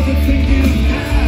everything you have.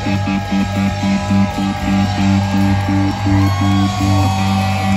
Thank you.